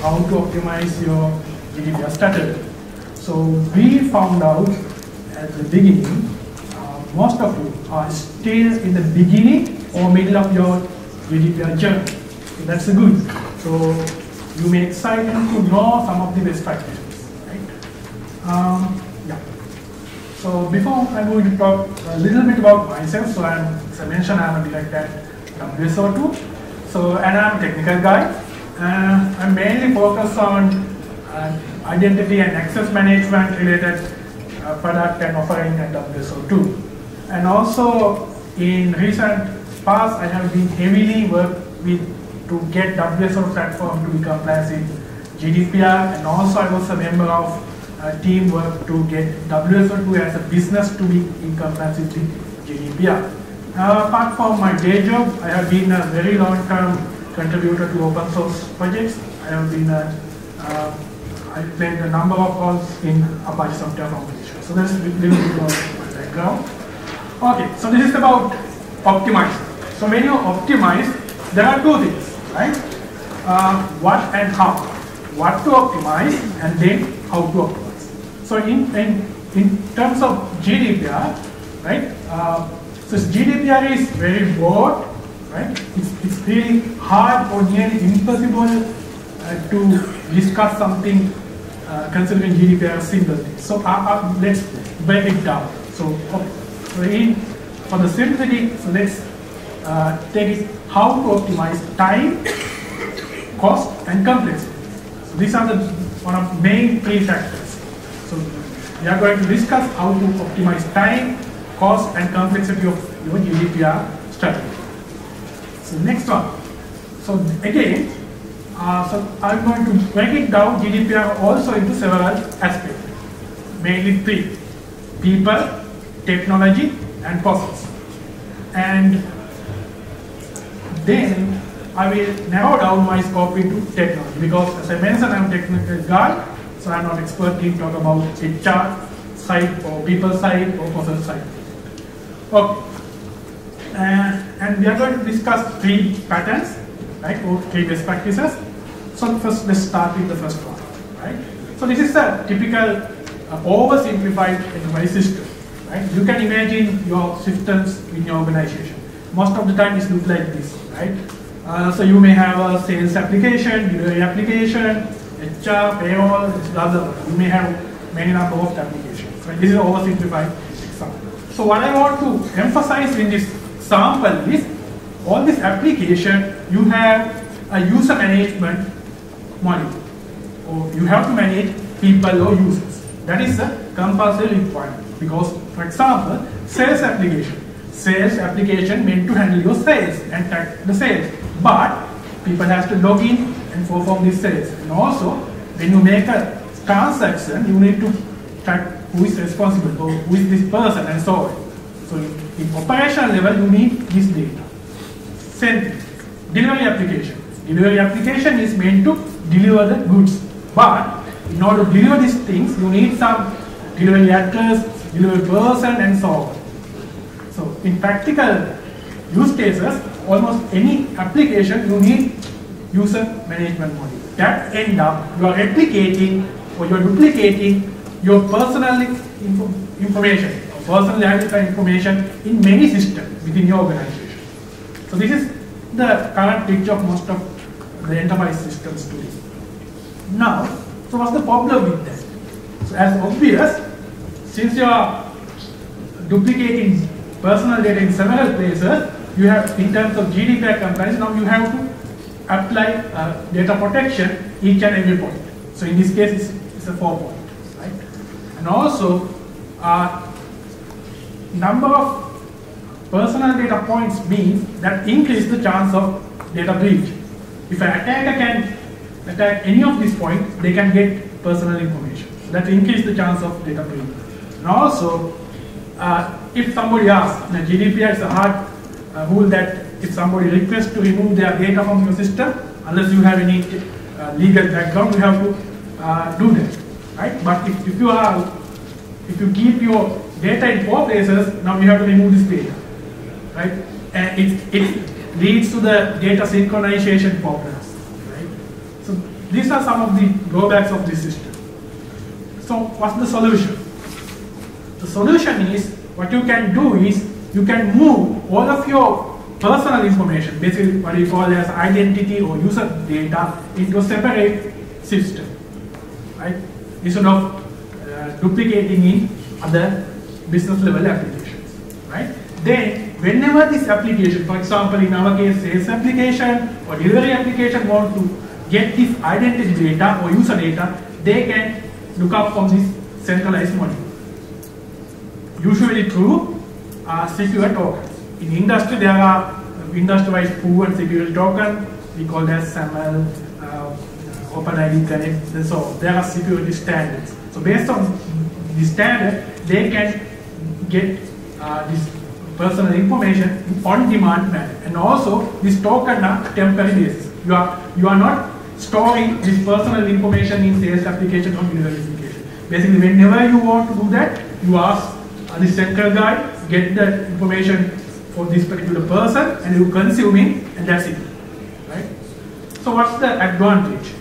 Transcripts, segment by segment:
how to optimize your GDPR strategy. So we found out at the beginning, uh, most of you are still in the beginning or middle of your GDPR journey. So that's good. So you may excited to know some of the best practices, right? Um, yeah. So before I'm going to talk a little bit about myself, so I'm, as I mentioned, I'm a director at WSO2. So, and I'm a technical guy. Uh, I'm mainly focused on uh, identity and access management related uh, product and offering at WSO2. And also in recent past, I have been heavily worked with to get WSO platform to be compliant with GDPR and also I was a member of uh, teamwork to get WSO2 as a business to be in compliance with GDPR. Uh, apart from my day job, I have been a very long-term contributor to open source projects. I have been a, uh, I played a number of roles in Apache Software Foundation. So that's a little bit of my background. Okay, so this is about optimize. So when you optimize, there are two things, right? Uh, what and how. What to optimize and then how to optimize. So in, in, in terms of GDPR, right? Uh, so GDPR is very broad, right? It's, it's really hard or nearly impossible uh, to discuss something uh, considering GDPR thing. So uh, uh, let's break it down. So, in, for the simplicity, so let's uh, take it how to optimize time, cost, and complexity. So these are the one of main three factors. So we are going to discuss how to optimize time, cost, and complexity of your GDPR strategy. So next one. So again, uh, so I'm going to break it down GDPR also into several aspects, mainly three: people, technology, and process. And then I will narrow down my scope into technology because as I mentioned, I'm a technical guy, so I'm not expert in talk about HR side or people side or process side. Okay. Uh, and we are going to discuss three patterns, right, or three best practices. So first, let's start with the first one, right? So this is a typical uh, oversimplified enterprise system, right? You can imagine your systems in your organization. Most of the time, it looks like this, right? Uh, so you may have a sales application, delivery application, HR, payroll, other. You may have many number of applications. Right? This is oversimplified example. So what I want to emphasize in this sample is all this application you have a user management module. Or you have to manage people or users. That is a compulsory requirement. Because for example sales application. Sales application meant to handle your sales and track the sales. But people have to log in and perform these sales. And also when you make a transaction you need to track who is responsible or who is this person and so on. So in operational level you need this data. Same delivery application. Delivery application is meant to deliver the goods. But in order to deliver these things you need some delivery address delivery person and so on. So in practical use cases, almost any application you need user management module. That end up you are replicating or you are duplicating your personal info information, personal identified information in many systems within your organization. So this is the current picture of most of the enterprise systems today. Now, so what's the problem with that? So as obvious, since you are duplicating personal data in several places, you have, in terms of GDPR compliance, now you have to apply uh, data protection each and every point. So in this case, it's, it's a four point, right? And also, uh, number of personal data points means that increase the chance of data breach. If an attacker can attack any of these points, they can get personal information. That increase the chance of data breach. And also, uh, if somebody asks, now GDPR is a hard uh, rule that if somebody requests to remove their data from your system, unless you have any uh, legal background, you have to uh, do that, right? But if, if you are, if you keep your data in four places, now you have to remove this data, right? And it, it leads to the data synchronization problems, right? So these are some of the drawbacks of this system. So what's the solution? The solution is what you can do is you can move all of your personal information, basically what we call as identity or user data, into a separate system, right? Instead of uh, duplicating in other business level applications, right? Then, whenever this application, for example, in our case, sales application or delivery application want to get this identity data or user data, they can look up from this centralized module. Usually through uh, secure tokens. In industry, there are industry-wise proven security token. We call that SAML, uh, OpenID Connect, and so on. there are security standards. So based on the standard, they can get uh, this personal information on demand manner. And also, this token are temporary basis. You are you are not storing this personal information in sales application or delivery application. Basically, whenever you want to do that, you ask uh, the central guy, get the information for this particular person, and you consume it, and that's it. Right? So what's the advantage?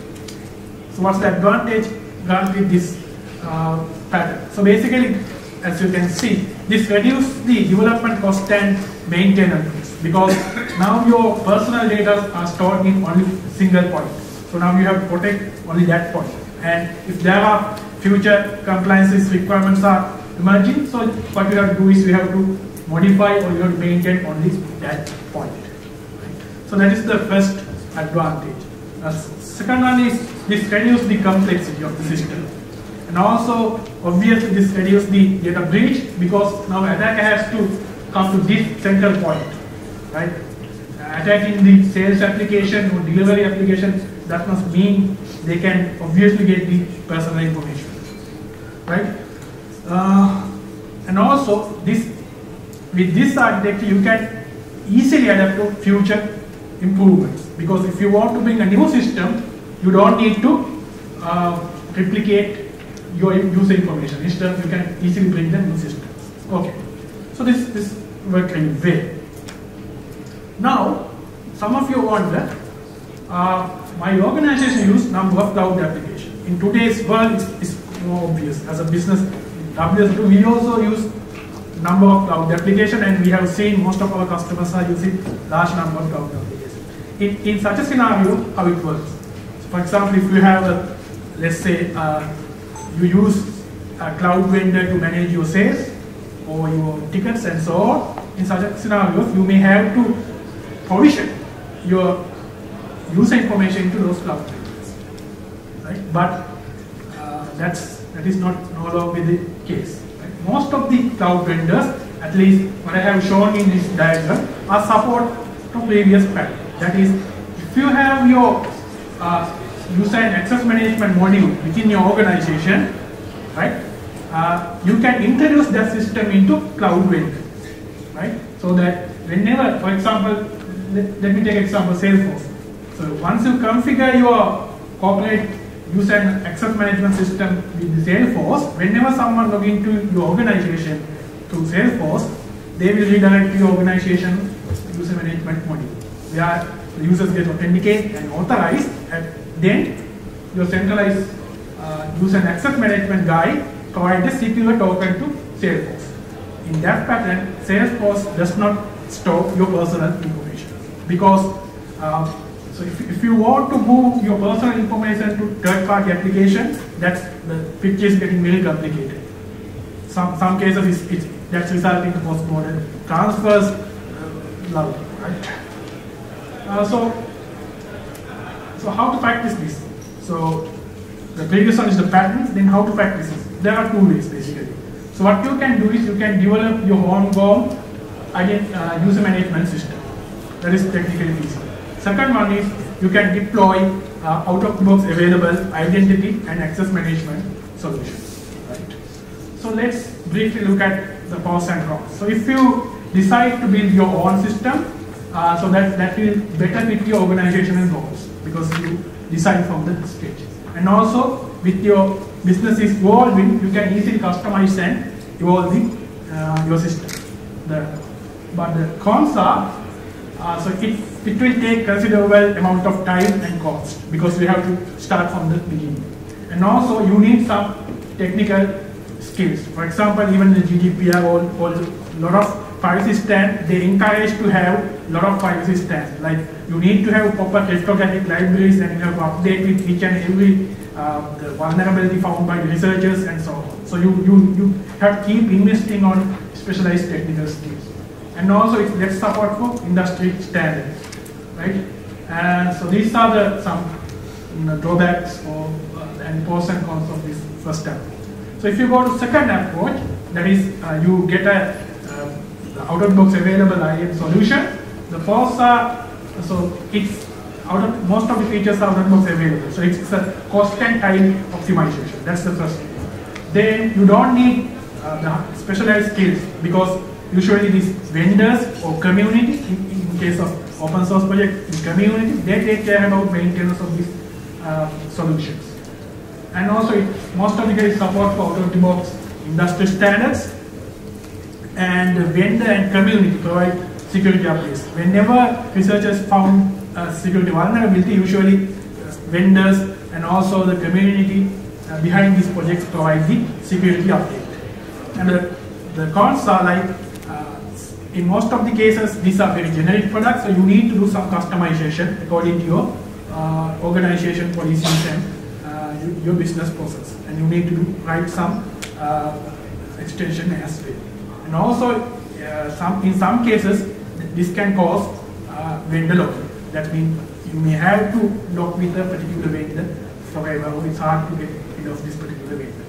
So what's the advantage granted this uh, pattern? So basically, as you can see, this reduces the development cost and maintenance because now your personal data are stored in only single point. So now you have to protect only that point. And if there are future compliances requirements are emerging, so what you have to do is you have to modify or you have to maintain only that point. So that is the first advantage. The second one is this reduces the complexity of the system. And also, obviously, this reduces the data breach because now attacker has to come to this central point, right? Attacking the sales application or delivery application, that must mean they can obviously get the personal information, right? Uh, and also, this with this architecture, you can easily adapt to future improvements because if you want to bring a new system, you don't need to uh, replicate your user information. Instead, you can easily bring them in systems. Okay, so this this work really well. Now, some of you wonder, uh, my organization use number of cloud applications. In today's world, it's, it's more obvious. As a business, WSO2, we also use number of cloud application and we have seen most of our customers are using large number of cloud applications. In, in such a scenario, how it works. So for example, if you have a, let's say, uh, you use a cloud vendor to manage your sales or your tickets and so on, in such a scenario, you may have to provision your user information into those cloud vendors. Right? But uh, that's, that is not no longer the case most of the cloud vendors, at least what I have shown in this diagram, are support to previous pattern. That is, if you have your uh, user and access management module within your organization, right, uh, you can introduce that system into cloud vendor, right? So that whenever, for example, let, let me take example Salesforce. So once you configure your corporate user and access management system with Salesforce, whenever someone log into your organization through Salesforce, they will redirect to your organization user management module, where the users get authenticated and authorized, and then your centralized uh, user and access management guy provide the secure token to Salesforce. In that pattern, Salesforce does not store your personal information because uh, so if, if you want to move your personal information to third-party application, that's the picture is getting very complicated. Some some cases it's, it's that's resulting in post-mortem transfers, uh, right? Uh, so so how to practice this? So the previous one is the patterns. Then how to practice this? There are two ways basically. So what you can do is you can develop your homegrown uh, user management system. That is technically easy. Second one is you can deploy uh, out-of-the-box available identity and access management solutions. Right? So let's briefly look at the pros and cons. So if you decide to build your own system, uh, so that, that will better fit your organizational goals because you decide from the stage. And also with your business is evolving, you can easily customize and evolve the, uh, your system. The, but the cons are, uh, so it it will take considerable amount of time and cost because we have to start from the beginning. And also you need some technical skills. For example, even the GDPR or a lot of privacy stand, they encourage to have a lot of privacy stands. Like you need to have proper cryptographic libraries and you have to update with each and every uh, vulnerability found by researchers and so on. So you, you, you have to keep investing on specialized technical skills. And also it's less support for industry standards, right? And so these are the some you know, drawbacks or uh, and pros and cons of this first step. So if you go to second approach, that is uh, you get a uh, out of box available IAM solution. The pros are so it's out of most of the features are out available. So it's a cost and time optimization. That's the first. Thing. Then you don't need uh, the specialized skills because usually these vendors or community, in, in case of open source project, in community, they take care about maintenance of these uh, solutions. And also it, most of the guys support for out of the box industry standards and the vendor and community provide security updates. Whenever researchers found a security vulnerability, usually uh, vendors and also the community uh, behind these projects provide the security update. And the, the cons are like, uh, in most of the cases, these are very generic products, so you need to do some customization according to your uh, organization policies and uh, your business process. And you need to do, write some uh, extension as well. And also, some in some cases, this can cause vendor lock-in. That means you may have to lock with a particular vendor forever, it's hard to get rid of this particular vendor.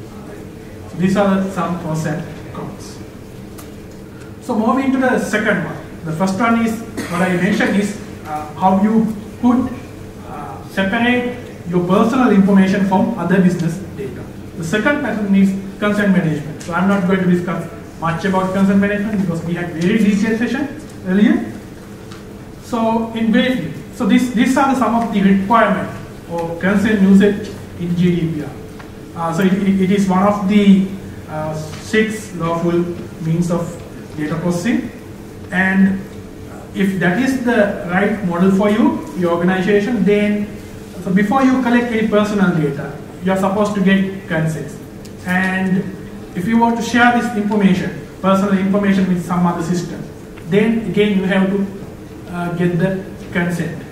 So these are some pros and cons. So moving to the second one. The first one is, what I mentioned is uh, how you could uh, separate your personal information from other business data. The second pattern is consent management. So I'm not going to discuss much about consent management because we had very detailed session earlier. So in briefly, so this, these are some of the requirements of consent usage in GDPR. Uh, so it, it is one of the uh, six lawful means of data processing. And if that is the right model for you, your organization, then so before you collect any personal data, you are supposed to get consent. And if you want to share this information, personal information with some other system, then again you have to uh, get the consent,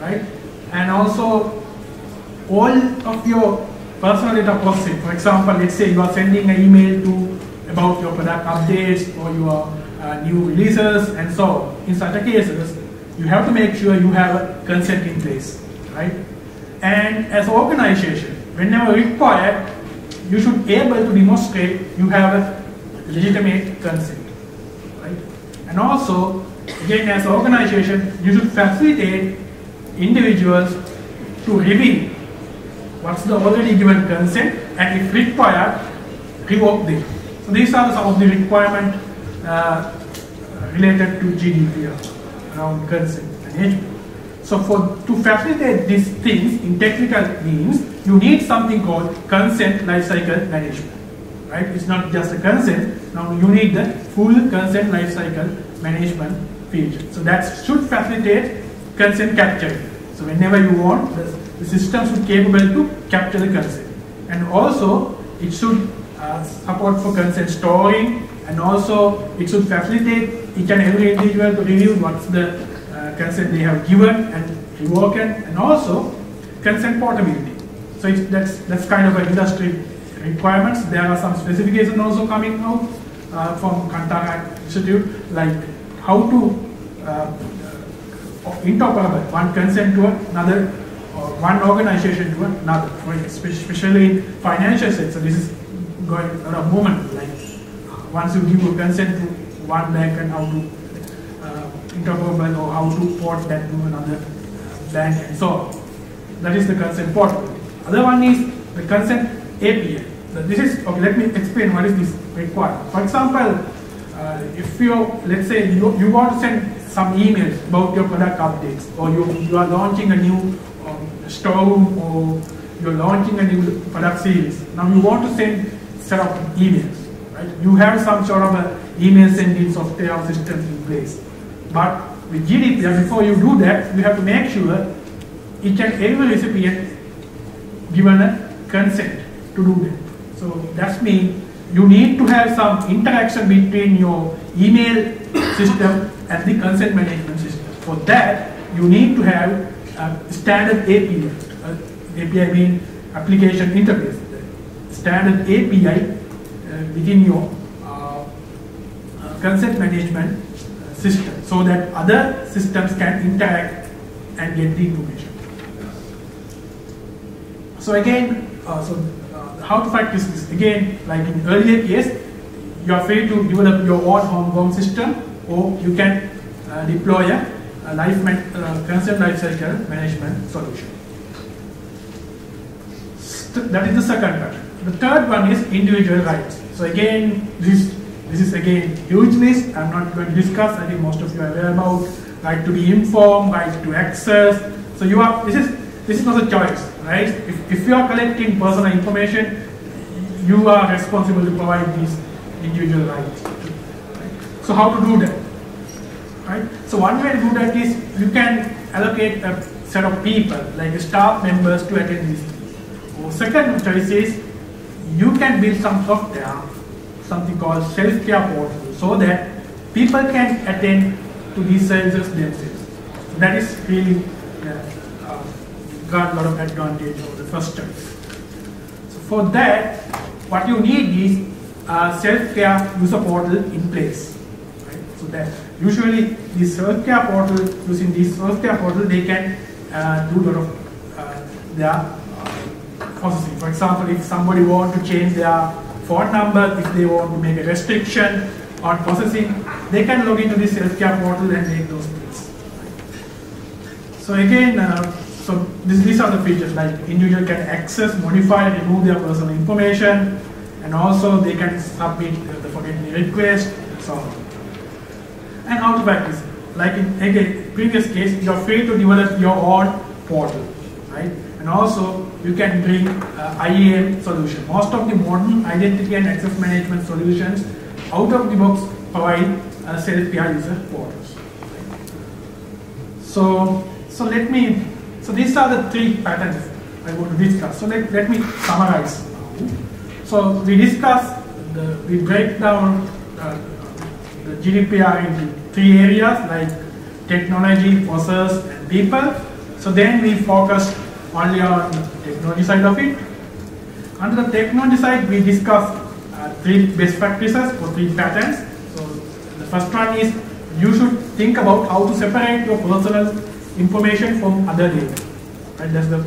right? And also all of your personal data processing, for example, let's say you are sending an email to about your product updates or your uh, new releases and so on. In such cases, you have to make sure you have a consent in place, right? And as an organization, whenever required, you should be able to demonstrate you have a legitimate consent? And also, again, as an organization, you should facilitate individuals to reveal what's the already given consent and if required, revoke them. So these are some of the requirements uh, related to GDPR around consent management. So for to facilitate these things in technical means, you need something called consent lifecycle management. Right? It's not just a consent. Now you need the full consent lifecycle management feature. So that should facilitate consent capture. So whenever you want, the, the system should be capable to capture the consent. And also, it should uh, support for consent storing, and also it should facilitate each and every individual to review what's the uh, consent they have given and revoked, and also consent portability. So that's that's kind of an industry requirements. There are some specifications also coming out uh, from Kantara Institute, like how to uh, interoperable, one consent to another, or one organization to another, especially in financial sector. This is going on a moment, like once you give a consent to one bank and how to uh, interoperable or how to port that to another bank and so. That is the consent port. Other one is the consent API. This is, okay, let me explain what is this required. For example, uh, if you, let's say you, you want to send some emails about your product updates, or you, you are launching a new um, or you're launching a new product series. Now you want to send set of emails, right? You have some sort of a email sending software or system in place. But with GDPR, before you do that, you have to make sure each and every recipient given a consent to do that. So that's mean you need to have some interaction between your email system and the consent management system. For that, you need to have a standard API. Uh, API means application interface. Standard API uh, within your uh, uh, consent management uh, system so that other systems can interact and get the information. So again, uh, so how to practice this? Again, like in earlier case, you are free to develop your own homegrown system or you can uh, deploy a, a life uh, consent lifecycle management solution. St that is the second part. The third one is individual rights. So again, this this is again huge list. I'm not going to discuss. I think most of you are aware about right to be informed, right to access. So you are this is this is not a choice, right? If, if you are collecting personal information, you are responsible to provide these individual rights. Right? So how to do that? Right? So one way to do that is you can allocate a set of people, like staff members, to attend this. Or second choice is you can build some software, something called self-care portal, so that people can attend to these services themselves. That is really uh, got a lot of advantage over the first choice. So for that, what you need is a self-care user portal in place. Right? So that usually the self-care portal, using this self-care portal, they can uh, do a lot of uh, their uh, processing. For example, if somebody want to change their phone number, if they want to make a restriction on processing, they can log into this self-care portal and make those things. So again, uh, so this, these are the features like individual can access, modify, remove their personal information, and also they can submit the forget me request, so on. And how to practice. Like in again, previous case, you are free to develop your own portal, right? And also you can bring uh, IAM solution. Most of the modern identity and access management solutions out of the box provide uh, self-care user portals. So, so let me, so these are the three patterns I want to discuss. So let, let me summarize. So we discuss, the, we break down uh, the GDPR into three areas like technology, process, and people. So then we focus only on technology side of it. Under the technology side, we discuss uh, three best practices or three patterns. So the first one is you should think about how to separate your personal information from other data. Right? That's the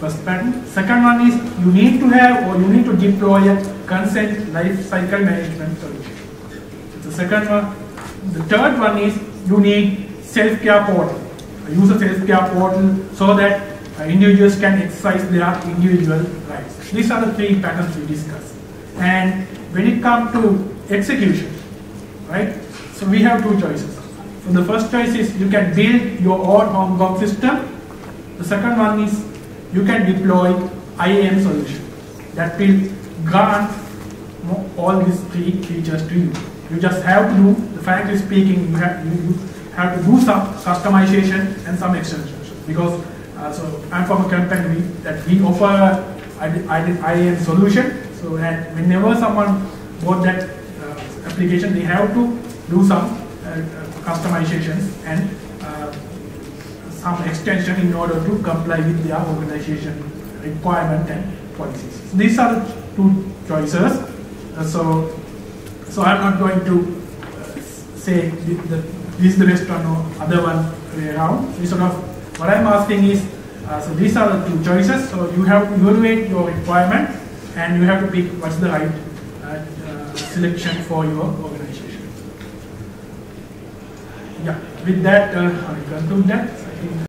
first pattern. Second one is you need to have or you need to deploy a consent life cycle management solution. The second one. The third one is you need self-care portal, a user self-care portal so that uh, individuals can exercise their individual rights. These are the three patterns we discussed. And when it comes to execution, right? So we have two choices. So the first choice is you can build your own homegrown system. The second one is you can deploy IAM solution that will grant all these three features to you. You just have to do, frankly speaking, you have, you, have to do some customization and some extensions because uh, so I'm from a company that we offer IAM solution. So that whenever someone bought that uh, application, they have to do some customizations and uh, some extension in order to comply with their organization requirement and policies. So these are the two choices. Uh, so, so I'm not going to uh, say this is the best one or other one way around. So sort of what I'm asking is, uh, so these are the two choices. So you have to evaluate your requirement and you have to pick what's the right uh, selection for your. Yeah, with that, uh, I conclude that.